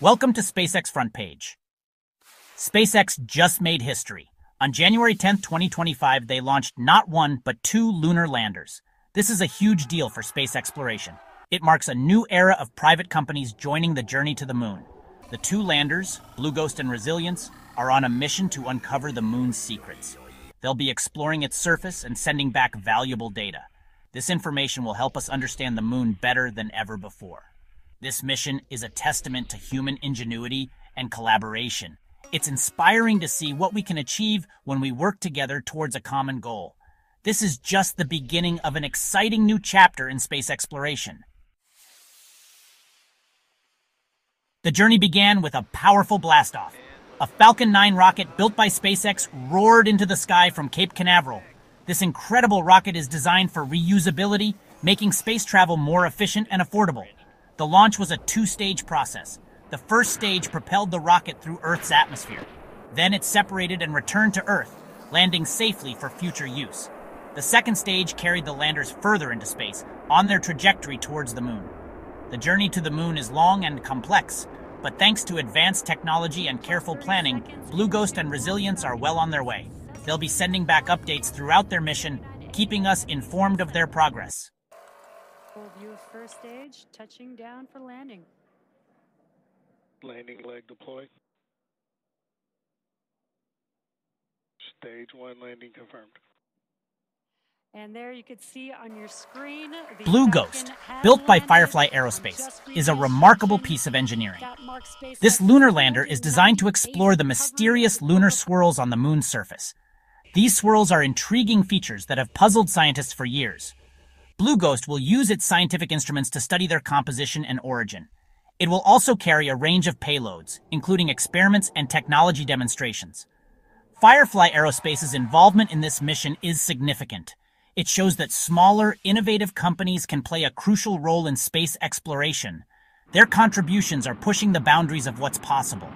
Welcome to SpaceX Front Page. SpaceX just made history. On January 10, 2025, they launched not one, but two lunar landers. This is a huge deal for space exploration. It marks a new era of private companies joining the journey to the moon. The two landers, Blue Ghost and Resilience, are on a mission to uncover the moon's secrets. They'll be exploring its surface and sending back valuable data. This information will help us understand the moon better than ever before. This mission is a testament to human ingenuity and collaboration. It's inspiring to see what we can achieve when we work together towards a common goal. This is just the beginning of an exciting new chapter in space exploration. The journey began with a powerful blastoff. A Falcon 9 rocket built by SpaceX roared into the sky from Cape Canaveral. This incredible rocket is designed for reusability, making space travel more efficient and affordable. The launch was a two-stage process. The first stage propelled the rocket through Earth's atmosphere. Then it separated and returned to Earth, landing safely for future use. The second stage carried the landers further into space, on their trajectory towards the moon. The journey to the moon is long and complex, but thanks to advanced technology and careful planning, Blue Ghost and Resilience are well on their way. They'll be sending back updates throughout their mission, keeping us informed of their progress. Full view of first stage, touching down for landing. Landing leg deployed. Stage one landing confirmed. And there you could see on your screen Blue Ghost, built by Firefly Aerospace, is a remarkable piece of engineering. This lunar lander is designed to explore the mysterious lunar swirls on the moon's surface. These swirls are intriguing features that have puzzled scientists for years. Blue Ghost will use its scientific instruments to study their composition and origin. It will also carry a range of payloads, including experiments and technology demonstrations. Firefly Aerospace's involvement in this mission is significant. It shows that smaller, innovative companies can play a crucial role in space exploration. Their contributions are pushing the boundaries of what's possible.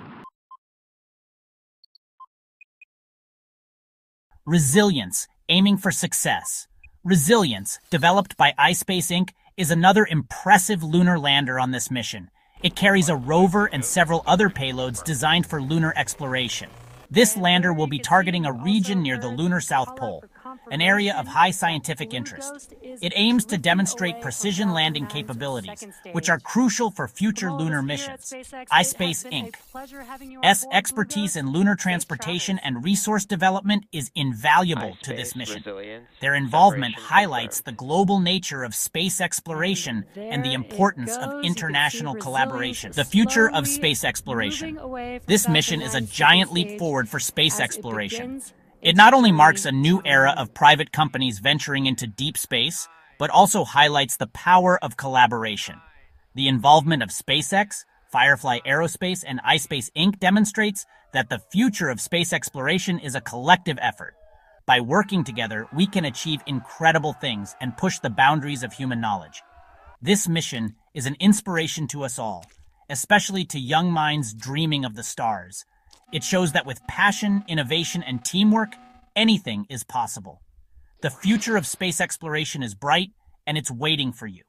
Resilience, aiming for success. Resilience, developed by iSpace Inc., is another impressive lunar lander on this mission. It carries a rover and several other payloads designed for lunar exploration. This lander will be targeting a region near the lunar South Pole, an area of high scientific interest. It aims to demonstrate precision landing capabilities, which are crucial for future lunar missions. iSpace Inc. S expertise in lunar transportation and resource development is invaluable to this mission. Their involvement highlights the global nature of space exploration and the importance of international collaboration. The future of space exploration. This mission is a giant leap forward for space exploration. It not only marks a new era of private companies venturing into deep space, but also highlights the power of collaboration. The involvement of SpaceX, Firefly Aerospace, and iSpace Inc. demonstrates that the future of space exploration is a collective effort. By working together, we can achieve incredible things and push the boundaries of human knowledge. This mission is an inspiration to us all, especially to young minds dreaming of the stars. It shows that with passion, innovation, and teamwork, anything is possible. The future of space exploration is bright, and it's waiting for you.